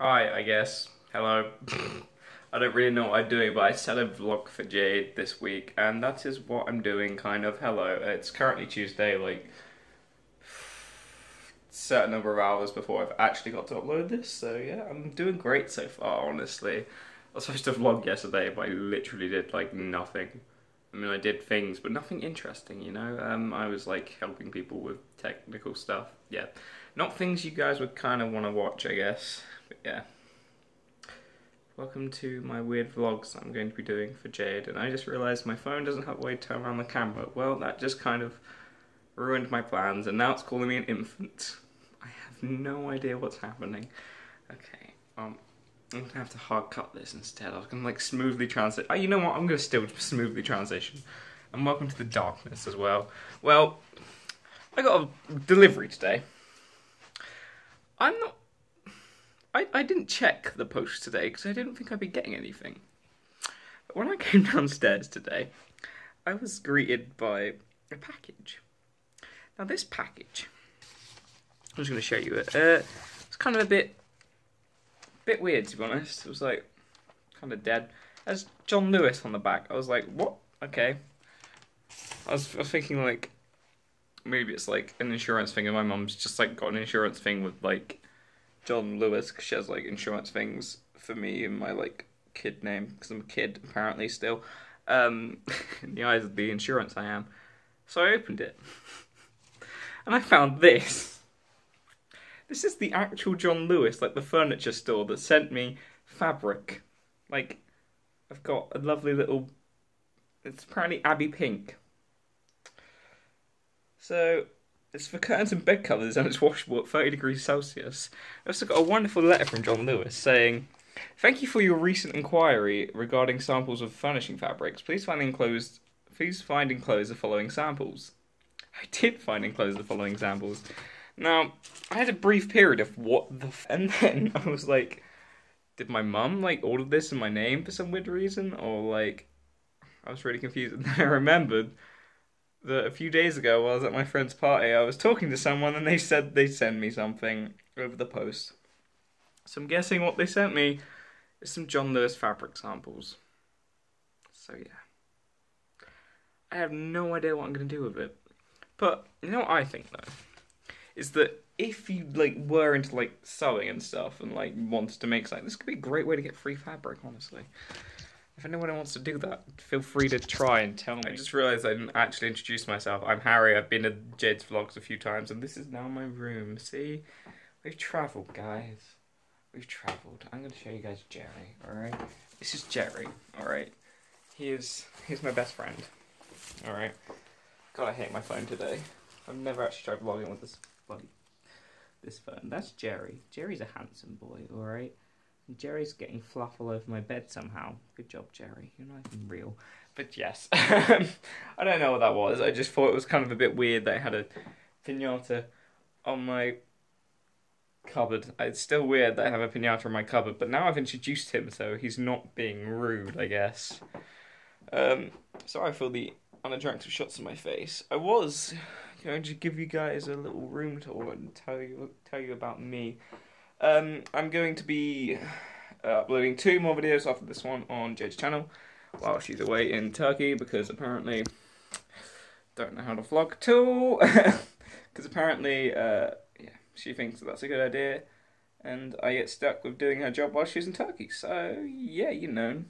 Hi, I guess. Hello. I don't really know what I'm doing, but I set a vlog for Jade this week, and that is what I'm doing, kind of. Hello. It's currently Tuesday, like, certain number of hours before I've actually got to upload this, so yeah, I'm doing great so far, honestly. I was supposed to vlog yesterday, but I literally did, like, nothing. I mean, I did things, but nothing interesting, you know? Um, I was, like, helping people with technical stuff. Yeah. Not things you guys would kind of want to watch, I guess. But yeah. Welcome to my weird vlogs I'm going to be doing for Jade, and I just realised my phone doesn't have a way to turn around the camera. Well, that just kind of ruined my plans, and now it's calling me an infant. I have no idea what's happening. Okay, um, I'm gonna have to hard cut this instead. I was gonna like smoothly transition. Oh, you know what? I'm gonna still smoothly transition. And welcome to the darkness as well. Well, I got a delivery today. I'm not. I, I didn't check the post today because I didn't think I'd be getting anything. But when I came downstairs today, I was greeted by a package. Now, this package, I'm just going to show you it. Uh, it's kind of a bit, bit weird to be honest. It was like kind of dead. There's John Lewis on the back. I was like, what? Okay. I was, I was thinking like maybe it's like an insurance thing, and my mum's just like got an insurance thing with like John Lewis because she has like insurance things for me and my like kid name because I'm a kid apparently still. Um, in the eyes of the insurance, I am. So I opened it, and I found this. This is the actual John Lewis, like the furniture store that sent me fabric. Like, I've got a lovely little. It's apparently Abbey Pink. So it's for curtains and bed covers and it's washable at 30 degrees Celsius. I also got a wonderful letter from John Lewis saying, Thank you for your recent inquiry regarding samples of furnishing fabrics. Please find enclosed please find enclosed the following samples. I did find enclosed the following samples. Now, I had a brief period of what the f- and then I was like, did my mum like order this in my name for some weird reason? Or like I was really confused and then I remembered that a few days ago while I was at my friend's party, I was talking to someone and they said they'd send me something over the post. So I'm guessing what they sent me is some John Lewis fabric samples. So yeah. I have no idea what I'm gonna do with it. But you know what I think though? Is that if you like were into like sewing and stuff and like wanted to make something, this could be a great way to get free fabric, honestly. If anyone wants to do that, feel free to try and tell me. I just realised I didn't actually introduce myself. I'm Harry. I've been to Jed's vlogs a few times, and this is now my room. See, we've travelled, guys. We've travelled. I'm going to show you guys Jerry. All right, this is Jerry. All right, he is he's my best friend. All right. God, I hate my phone today. I've never actually tried vlogging with this bloody this phone. That's Jerry. Jerry's a handsome boy. All right. Jerry's getting fluff all over my bed somehow. Good job, Jerry. You're not even real. But yes, I don't know what that was. I just thought it was kind of a bit weird that I had a pinata on my cupboard. It's still weird that I have a pinata in my cupboard, but now I've introduced him, so he's not being rude, I guess. Um, sorry for the unattractive shots of my face. I was going to give you guys a little room tour and tell you tell you about me. Um, I'm going to be uh, uploading two more videos after this one on Jade's channel while she's away in Turkey because apparently don't know how to vlog all. Because apparently uh, yeah she thinks that that's a good idea and I get stuck with doing her job while she's in Turkey. So yeah you know.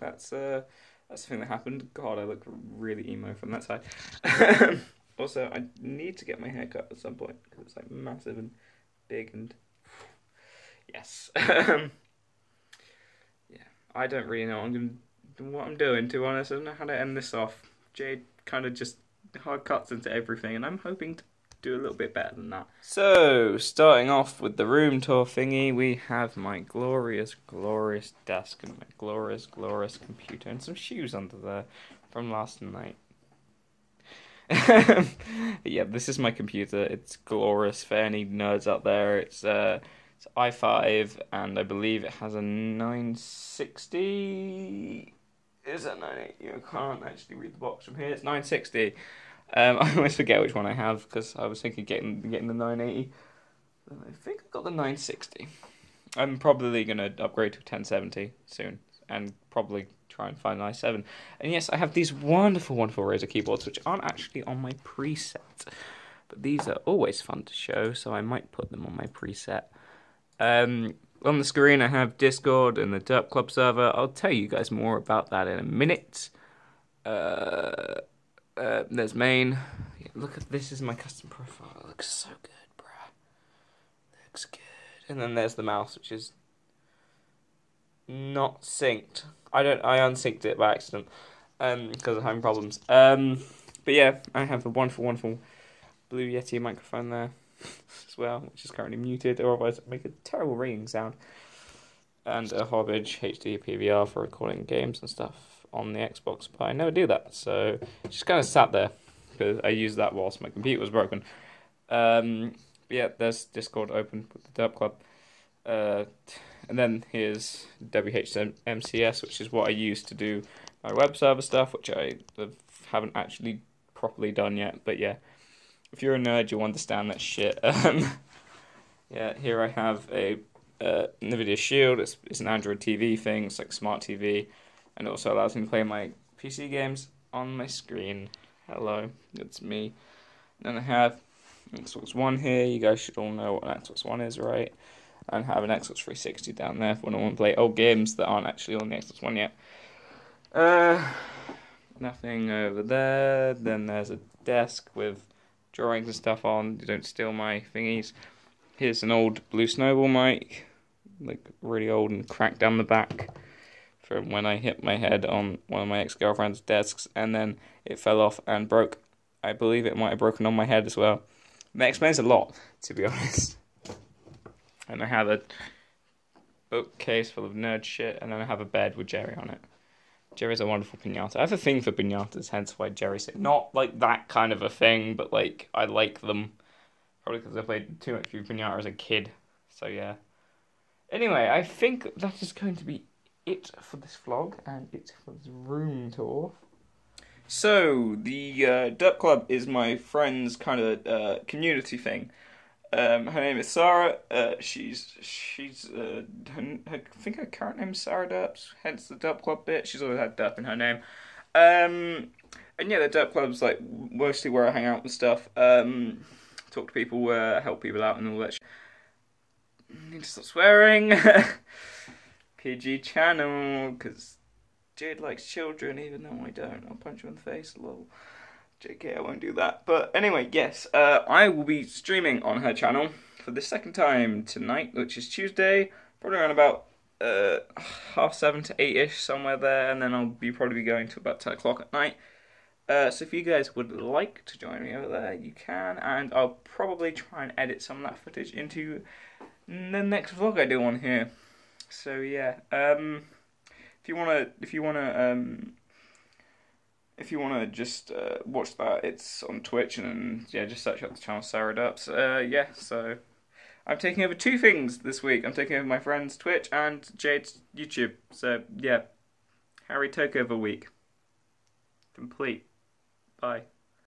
That's uh that's the thing that happened. God I look really emo from that side. Also I need to get my hair cut at some point because it's like massive and big and yes. Um, yeah, I don't really know I'm gonna, what I'm doing. To be honest, I don't know how to end this off. Jade kind of just hard cuts into everything, and I'm hoping to do a little bit better than that. So, starting off with the room tour thingy, we have my glorious, glorious desk and my glorious, glorious computer and some shoes under there from last night. yeah, this is my computer. It's glorious for any nerds out there. It's uh, it's i5, and I believe it has a 960. Is it 980? You can't actually read the box from here. It's 960. Um, I always forget which one I have because I was thinking getting getting the 980. I think I got the 960. I'm probably going to upgrade to 1070 soon and probably try and find an i7. And yes, I have these wonderful, wonderful Razer keyboards, which aren't actually on my preset. But these are always fun to show, so I might put them on my preset. Um, on the screen, I have Discord and the Derp Club server. I'll tell you guys more about that in a minute. Uh, uh, there's main. Look at this is my custom profile. It looks so good, bruh. Looks good. And then there's the mouse, which is not synced. I don't. I unsynced it by accident um, because of having problems. Um, but yeah, I have the wonderful, wonderful Blue Yeti microphone there as well, which is currently muted, or otherwise make a terrible ringing sound. And a Hauppauge HD PVR for recording games and stuff on the Xbox, but I never do that, so just kind of sat there because I used that whilst my computer was broken. Um, yeah, there's Discord open with the Derp Club. Uh, and then here's WHMCS, which is what I use to do my web server stuff, which I haven't actually properly done yet. But yeah, if you're a nerd, you'll understand that shit. Um, yeah, here I have a uh, NVIDIA Shield. It's, it's an Android TV thing. It's like smart TV, and it also allows me to play my PC games on my screen. Hello, it's me. And then I have Xbox One here. You guys should all know what an Xbox One is, right? And have an Xbox 360 down there for when I want to play old games that aren't actually on the Xbox One yet. Uh, nothing over there. Then there's a desk with drawings and stuff on. Don't steal my thingies. Here's an old Blue Snowball mic, like really old and cracked down the back from when I hit my head on one of my ex girlfriend's desks and then it fell off and broke. I believe it might have broken on my head as well. That explains a lot, to be honest. And I have a bookcase full of nerd shit, and then I have a bed with Jerry on it. Jerry's a wonderful pinata. I have a thing for pinatas, hence why Jerry's not like that kind of a thing, but like I like them. Probably because I played too much pinata as a kid. So yeah. Anyway, I think that is going to be it for this vlog and it for this room tour. So the uh, Derp Club is my friend's kind of uh, community thing. Um, her name is Sarah. Uh, she's she's uh, her, her, I think her current name is Sarah Derps, hence the Derp Club bit. She's always had Derp in her name. Um, and yeah, the Derp Club's like mostly where I hang out and stuff. Um, talk to people, uh, help people out, and all that. Sh- Need to stop swearing. PG channel because Jade likes children, even though I don't. I'll punch you in the face, lol. JK, I won't do that. But anyway, yes, uh, I will be streaming on her channel for the second time tonight, which is Tuesday, probably around about uh, half seven to eight ish, somewhere there, and then I'll be probably going to about ten o'clock at night. Uh, so if you guys would like to join me over there, you can, and I'll probably try and edit some of that footage into the next vlog I do on here. So yeah, um, if you wanna, if you wanna, um, if you wanna just uh, watch that, it's on Twitch and yeah, just search up the channel Sarah Derps. Uh, yeah, so I'm taking over two things this week. I'm taking over my friend's Twitch and Jade's YouTube. So yeah, Harry took over week. Complete. Bye.